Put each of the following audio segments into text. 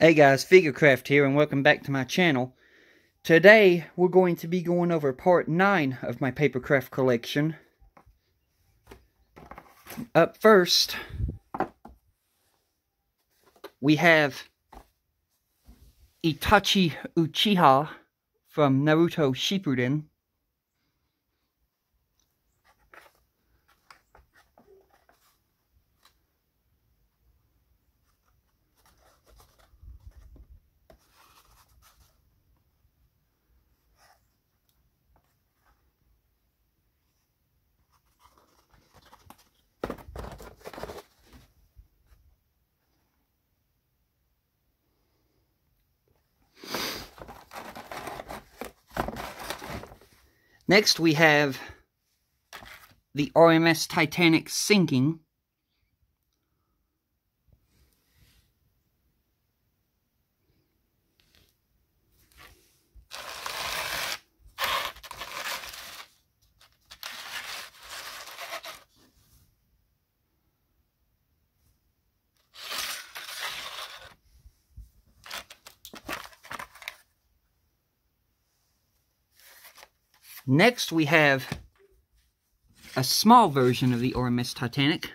Hey guys, Figurecraft here and welcome back to my channel. Today we're going to be going over part 9 of my papercraft collection. Up first, we have Itachi Uchiha from Naruto Shippuden. Next we have the RMS Titanic sinking. Next, we have a small version of the RMS Titanic.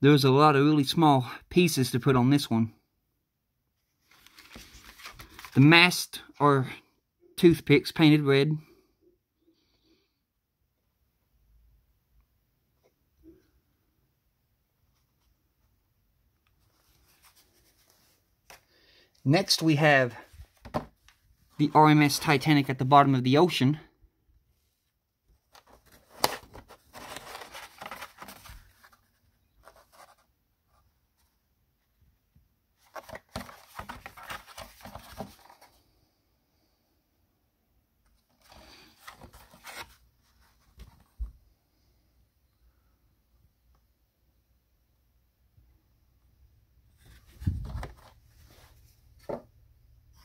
There's a lot of really small pieces to put on this one. The mast are toothpicks painted red. Next we have the RMS Titanic at the bottom of the ocean.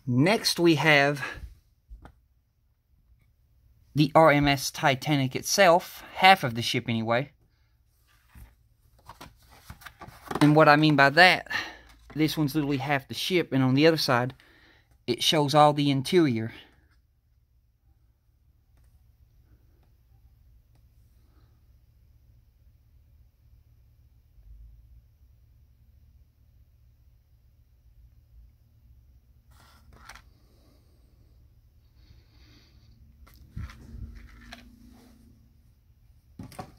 Next we have the RMS Titanic itself, half of the ship anyway. And what I mean by that, this one's literally half the ship, and on the other side, it shows all the interior.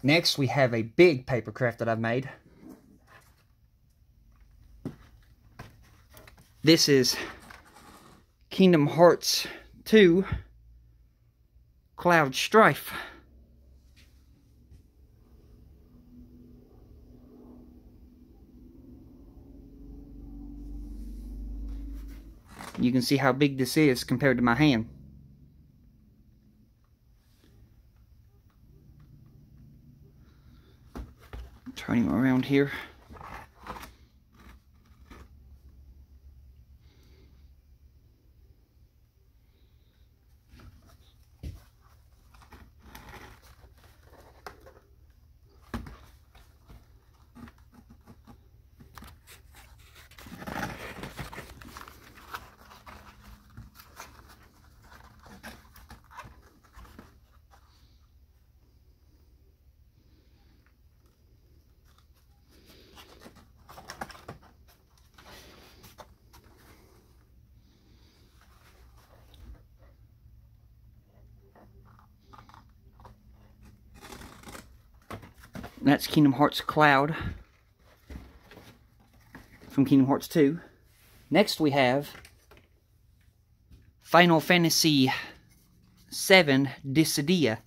Next, we have a big paper craft that I've made. This is Kingdom Hearts 2 Cloud Strife. You can see how big this is compared to my hand. Turn him around here. That's Kingdom Hearts Cloud from Kingdom Hearts 2. Next we have Final Fantasy 7 Dissidia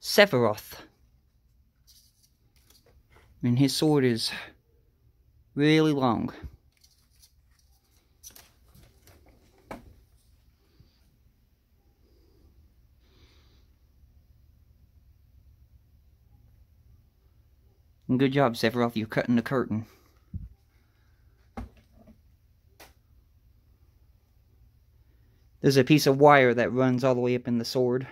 Sephiroth. And his sword is really long. Good job, Sephiroth. You're cutting the curtain. There's a piece of wire that runs all the way up in the sword.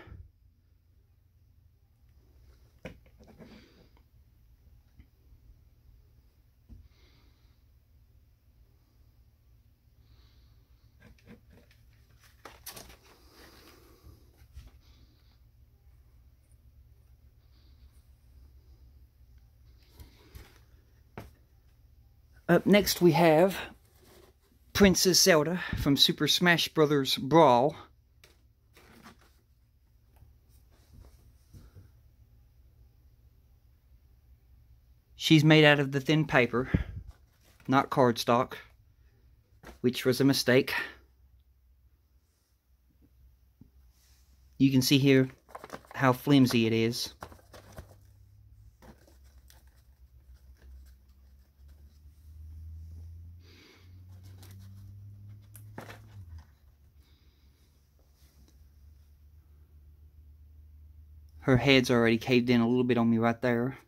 Up next we have Princess Zelda from Super Smash Bros. Brawl. She's made out of the thin paper, not cardstock, which was a mistake. You can see here how flimsy it is. Her head's already caved in a little bit on me right there.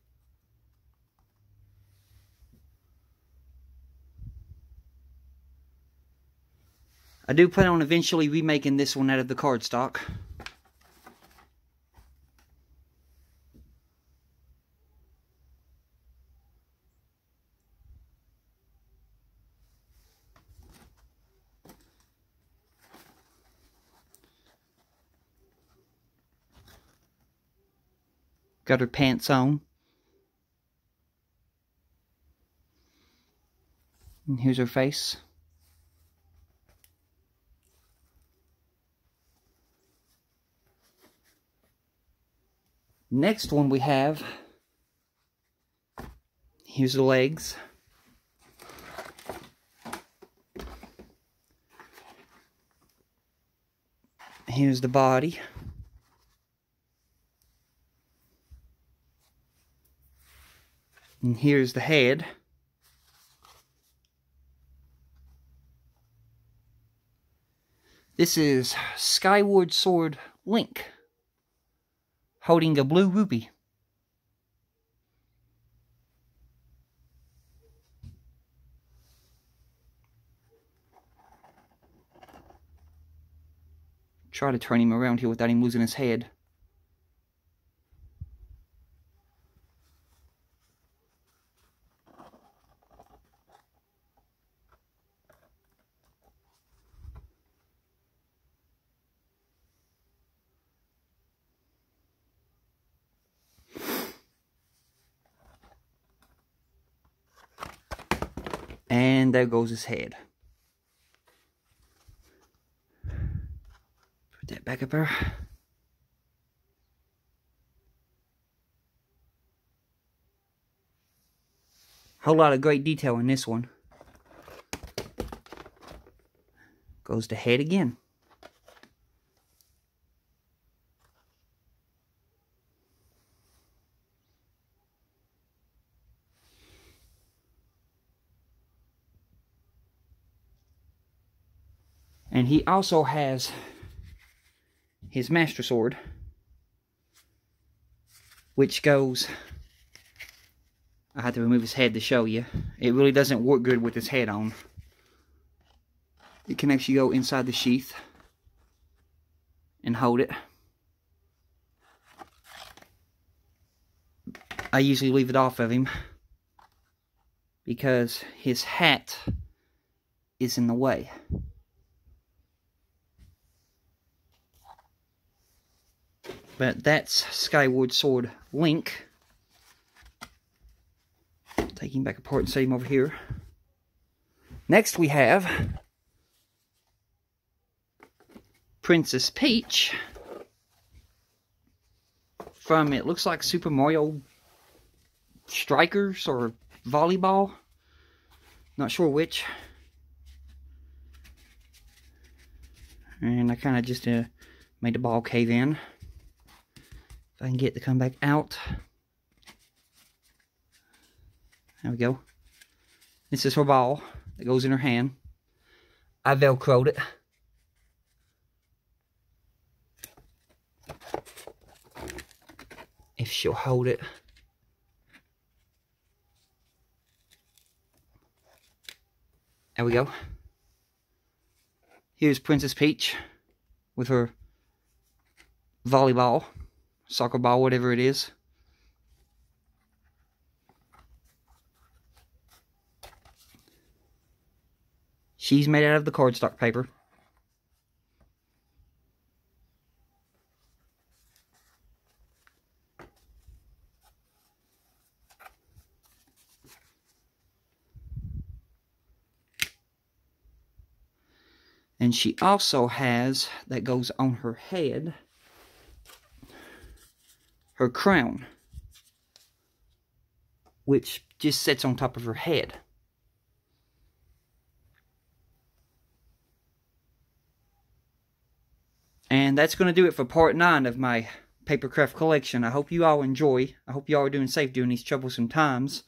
I do plan on eventually remaking this one out of the cardstock. Got her pants on. And here's her face. Next one we have, here's the legs. Here's the body. And here's the head. This is Skyward Sword Link holding a blue rupee. Try to turn him around here without him losing his head. And there goes his head. Put that back up there. Whole lot of great detail in this one. Goes to head again. And he also has his Master Sword, which goes... I had to remove his head to show you. It really doesn't work good with his head on. It can actually go inside the sheath and hold it. I usually leave it off of him because his hat is in the way. But that's Skyward Sword Link. Taking back apart and set him over here. Next we have Princess Peach from, it looks like Super Mario Strikers or Volleyball. Not sure which. And I kind of just uh, made the ball cave in. I can get to come back out. There we go. This is her ball that goes in her hand. I velcroed it. If she'll hold it. There we go. Here's Princess Peach with her volleyball soccer ball, whatever it is. She's made out of the cardstock paper. And she also has, that goes on her head, her crown, which just sits on top of her head. And that's going to do it for part 9 of my papercraft collection. I hope you all enjoy. I hope you all are doing safe during these troublesome times.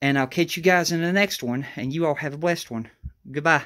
And I'll catch you guys in the next one. And you all have a blessed one. Goodbye.